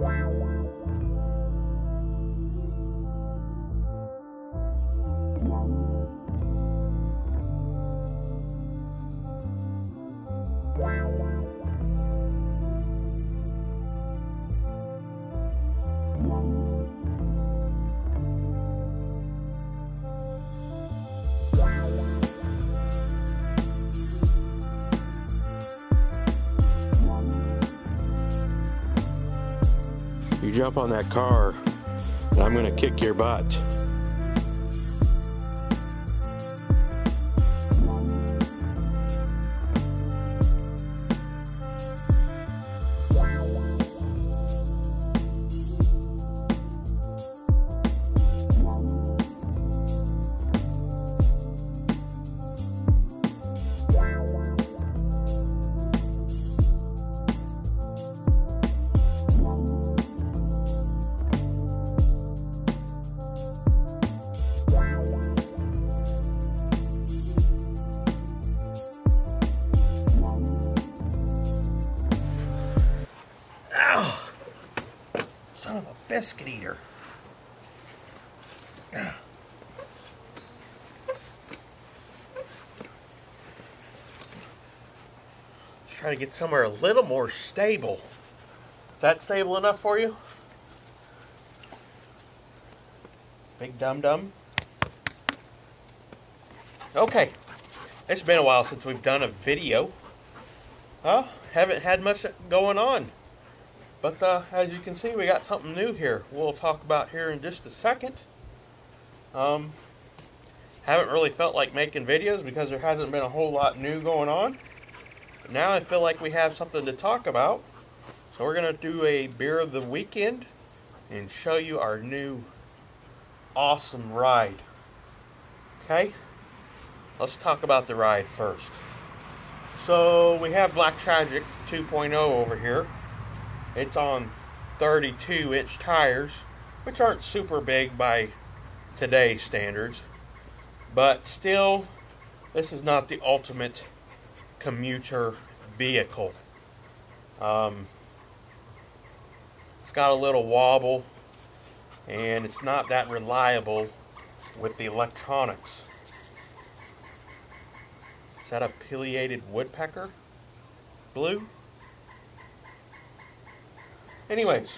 You jump on that car, and I'm gonna kick your butt. Biscuit eater. Try to get somewhere a little more stable. Is that stable enough for you? Big dum dum. Okay. It's been a while since we've done a video. Huh? Haven't had much going on. But uh, as you can see, we got something new here. We'll talk about here in just a second. Um, haven't really felt like making videos because there hasn't been a whole lot new going on. Now I feel like we have something to talk about. So we're going to do a beer of the weekend and show you our new awesome ride. Okay? Let's talk about the ride first. So we have Black Tragic 2.0 over here. It's on 32 inch tires, which aren't super big by today's standards, but still, this is not the ultimate commuter vehicle. Um, it's got a little wobble, and it's not that reliable with the electronics. Is that a pileated woodpecker? Blue? Anyways,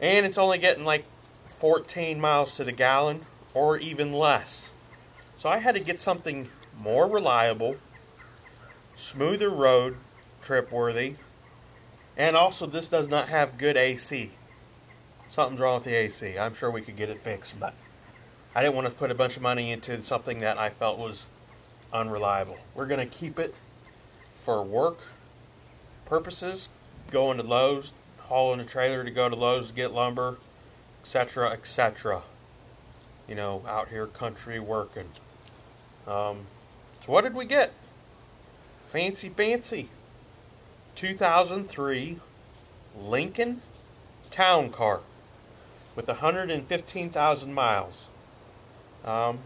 and it's only getting like 14 miles to the gallon or even less. So I had to get something more reliable, smoother road trip worthy, and also this does not have good AC. Something's wrong with the AC. I'm sure we could get it fixed, but I didn't want to put a bunch of money into something that I felt was unreliable. We're going to keep it for work purposes, going to Lowe's, hauling a trailer to go to Lowe's to get lumber, etc., etc. You know, out here country working. Um, so what did we get? Fancy, fancy. 2003 Lincoln Town Car with 115,000 miles. Um,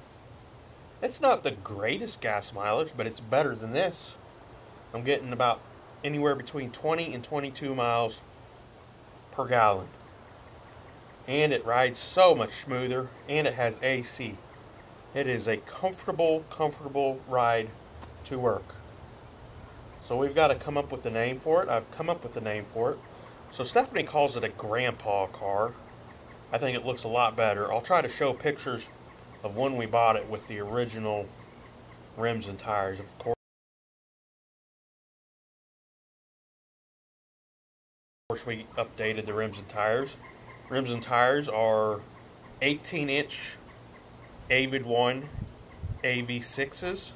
it's not the greatest gas mileage, but it's better than this. I'm getting about anywhere between 20 and 22 miles per gallon. And it rides so much smoother, and it has AC. It is a comfortable, comfortable ride to work. So we've got to come up with a name for it. I've come up with a name for it. So Stephanie calls it a grandpa car. I think it looks a lot better. I'll try to show pictures of when we bought it with the original rims and tires. Of course. We updated the rims and tires. Rims and tires are 18 inch Avid 1 AV6s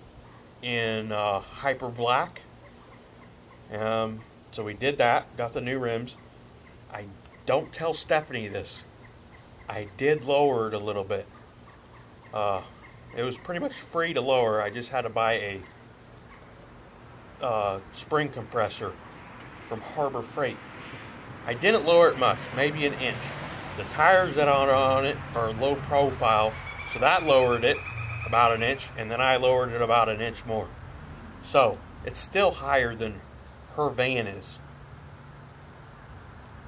in uh, hyper black. Um, so we did that, got the new rims. I don't tell Stephanie this. I did lower it a little bit. Uh, it was pretty much free to lower. I just had to buy a uh, spring compressor from Harbor Freight. I didn't lower it much, maybe an inch. The tires that are on it are low profile, so that lowered it about an inch, and then I lowered it about an inch more. So it's still higher than her van is.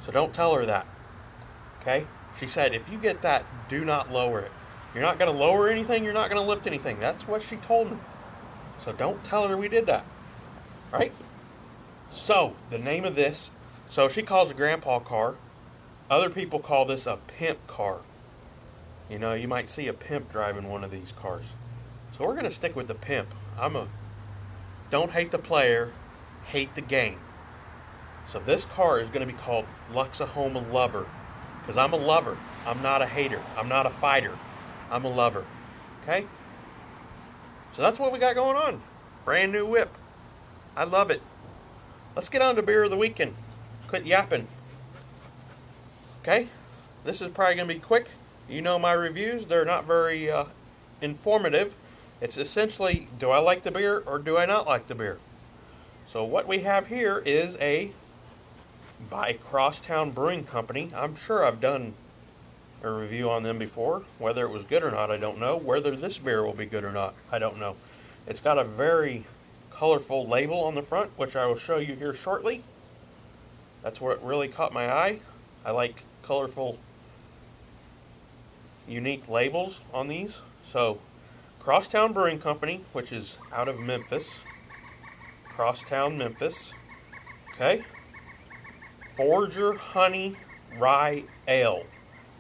So don't tell her that. Okay? She said, if you get that, do not lower it. You're not going to lower anything, you're not going to lift anything. That's what she told me. So don't tell her we did that. Right? So, the name of this, so she calls a grandpa car. Other people call this a pimp car. You know, you might see a pimp driving one of these cars. So we're going to stick with the pimp. I'm a don't hate the player, hate the game. So this car is going to be called Luxahoma Lover because I'm a lover. I'm not a hater. I'm not a fighter. I'm a lover. Okay? So that's what we got going on. Brand new whip. I love it. Let's get on to beer of the weekend. Quit yapping. Okay? This is probably going to be quick. You know my reviews, they're not very uh, informative. It's essentially do I like the beer or do I not like the beer? So, what we have here is a by Crosstown Brewing Company. I'm sure I've done a review on them before. Whether it was good or not, I don't know. Whether this beer will be good or not, I don't know. It's got a very colorful label on the front, which I will show you here shortly. That's what really caught my eye. I like colorful, unique labels on these. So, Crosstown Brewing Company, which is out of Memphis. Crosstown, Memphis. Okay. Forager Honey Rye Ale.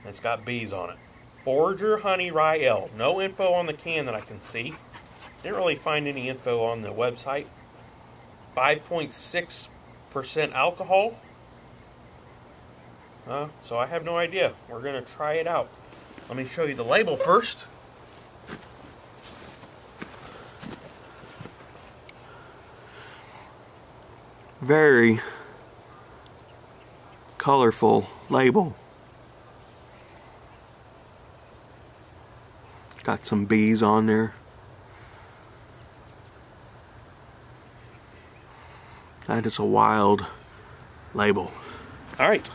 It's got bees on it. Forager Honey Rye Ale. No info on the can that I can see. Didn't really find any info on the website. 5.6% alcohol. Uh, so I have no idea. We're going to try it out. Let me show you the label first. very colorful label. Got some bees on there. That is a wild label. All right,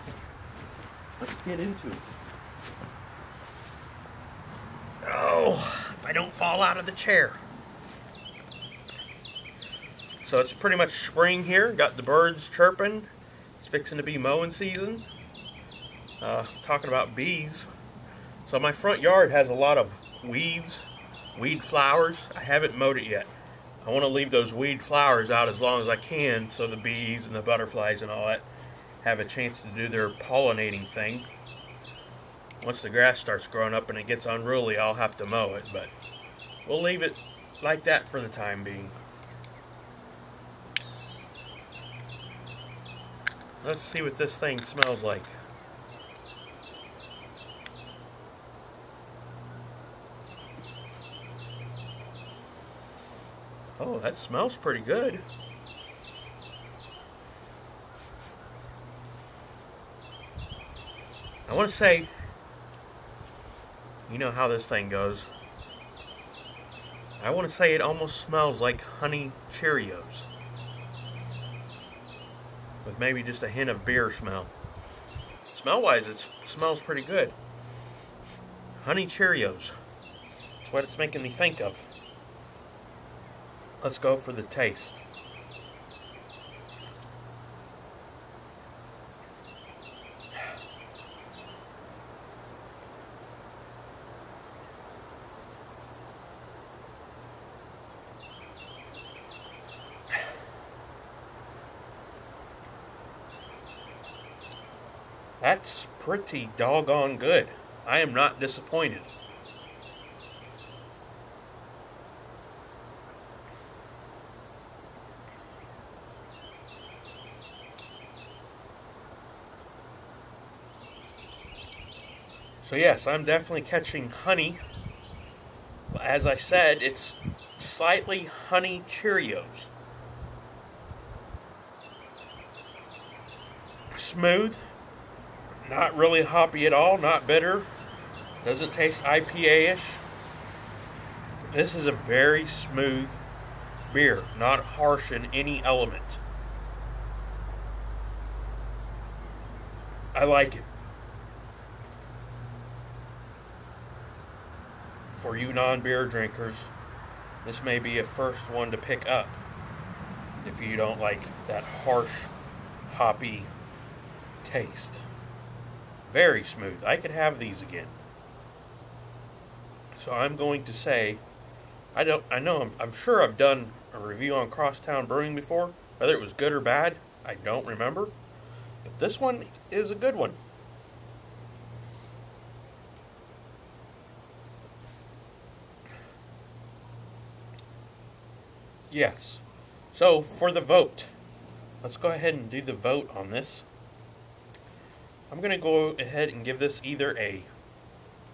let's get into it. Oh, if I don't fall out of the chair. So it's pretty much spring here. Got the birds chirping. It's fixing to be mowing season. Uh, talking about bees. So my front yard has a lot of weeds, weed flowers. I haven't mowed it yet. I want to leave those weed flowers out as long as I can so the bees and the butterflies and all that have a chance to do their pollinating thing. Once the grass starts growing up and it gets unruly, I'll have to mow it, but we'll leave it like that for the time being. Let's see what this thing smells like. Oh, that smells pretty good. I want to say, you know how this thing goes. I want to say it almost smells like honey Cheerios with maybe just a hint of beer smell. Smell-wise, it smells pretty good. Honey Cheerios. That's what it's making me think of. Let's go for the taste. That's pretty doggone good. I am not disappointed. So yes, I'm definitely catching honey. As I said, it's slightly honey Cheerios. Smooth, not really hoppy at all, not bitter. Doesn't taste IPA ish. This is a very smooth beer, not harsh in any element. I like it. For you non beer drinkers, this may be a first one to pick up if you don't like that harsh, hoppy taste. Very smooth. I could have these again. So I'm going to say, I don't, I know, I'm, I'm sure I've done a review on Crosstown Brewing before. Whether it was good or bad, I don't remember. But this one is a good one. Yes. So, for the vote, let's go ahead and do the vote on this. I'm going to go ahead and give this either a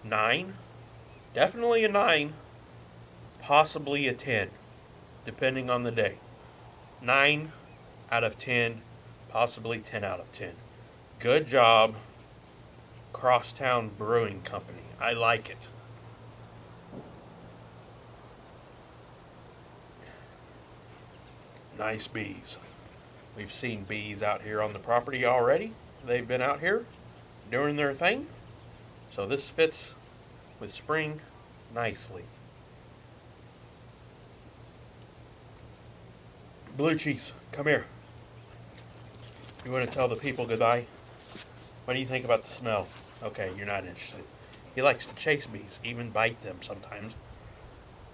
9, definitely a 9, possibly a 10, depending on the day. 9 out of 10, possibly 10 out of 10. Good job, Crosstown Brewing Company. I like it. Nice bees. We've seen bees out here on the property already. They've been out here doing their thing. So this fits with spring nicely. Blue cheese, come here. You want to tell the people goodbye? What do you think about the smell? Okay, you're not interested. He likes to chase bees, even bite them sometimes.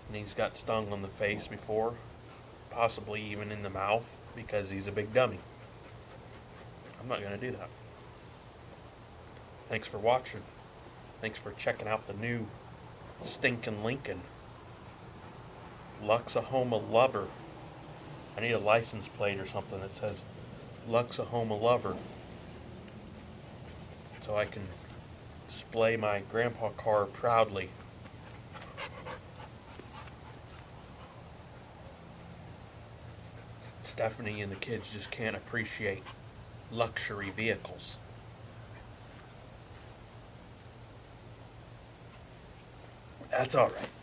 And he's got stung on the face before, possibly even in the mouth, because he's a big dummy. I'm not going to do that. Thanks for watching. Thanks for checking out the new Stinkin' Lincoln. Luxahoma Lover. I need a license plate or something that says Luxahoma Lover. So I can display my grandpa car proudly. Stephanie and the kids just can't appreciate luxury vehicles. That's all right.